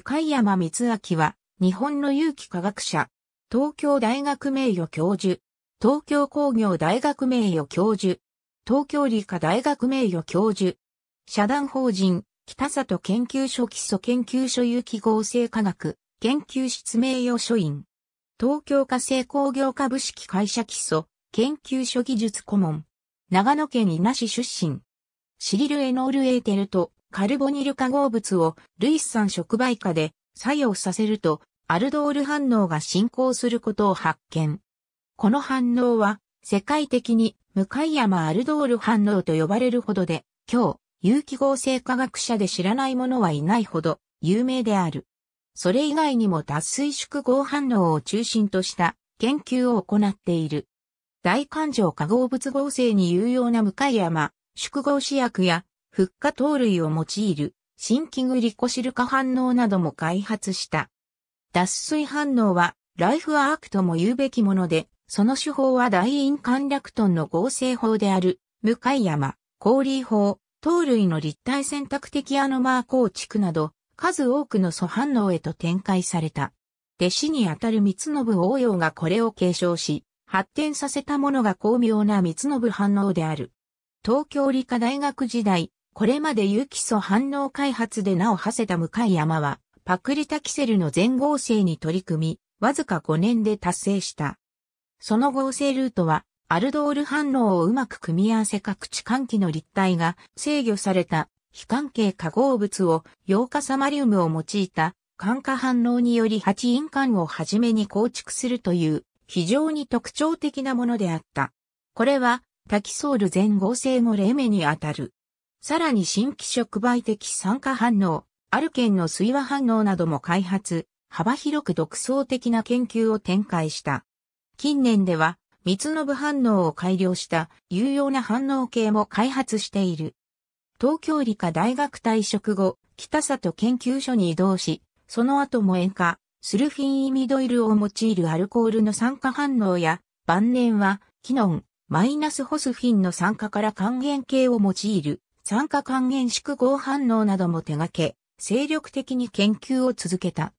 向山光明は、日本の有機化学者、東京大学名誉教授、東京工業大学名誉教授、東京理科大学名誉教授、社団法人、北里研究所基礎研究所有機合成科学、研究室名誉所員、東京化成工業株式会社基礎、研究所技術顧問、長野県稲市出身、シリルエノールエーテルとカルボニル化合物をルイス酸触媒化で作用させるとアルドール反応が進行することを発見。この反応は世界的に向山アルドール反応と呼ばれるほどで、今日、有機合成化学者で知らない者はいないほど有名である。それ以外にも脱水縮合反応を中心とした研究を行っている。大環状化合物合成に有用な向山、縮合試薬や、フッ化糖類を用いる、新規グリコシル化反応なども開発した。脱水反応は、ライフアークとも言うべきもので、その手法は大陰管略トンの合成法である、向山、氷法、糖類の立体選択的アノマー構築など、数多くの素反応へと展開された。弟子にあたる三信応用がこれを継承し、発展させたものが巧妙な三信反応である。東京理科大学時代、これまで有機素反応開発で名を馳せた向山は、パクリタキセルの全合成に取り組み、わずか5年で達成した。その合成ルートは、アルドール反応をうまく組み合わせ各地換気の立体が制御された非関係化合物をヨーカサマリウムを用いた環化反応により8陰管をはじめに構築するという非常に特徴的なものであった。これはタキソール全合成後例目にあたる。さらに新規触媒的酸化反応、アルケンの水和反応なども開発、幅広く独創的な研究を展開した。近年では、密ノブ反応を改良した有用な反応系も開発している。東京理科大学退職後、北里研究所に移動し、その後も塩化、スルフィンイミドイルを用いるアルコールの酸化反応や、晩年は、キノン、マイナスホスフィンの酸化から還元系を用いる、酸化還元縮合反応なども手掛け、精力的に研究を続けた。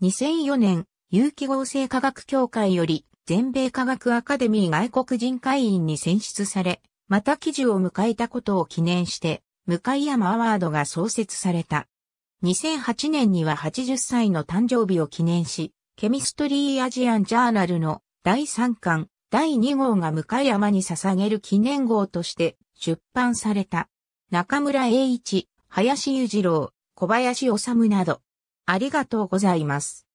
2004年、有機合成科学協会より、全米科学アカデミー外国人会員に選出され、また記事を迎えたことを記念して、向山アワードが創設された。2008年には80歳の誕生日を記念し、ケミストリーアジアンジャーナルの第3巻、第2号が向山に捧げる記念号として出版された。中村栄一、林裕次郎、小林治など。ありがとうございます。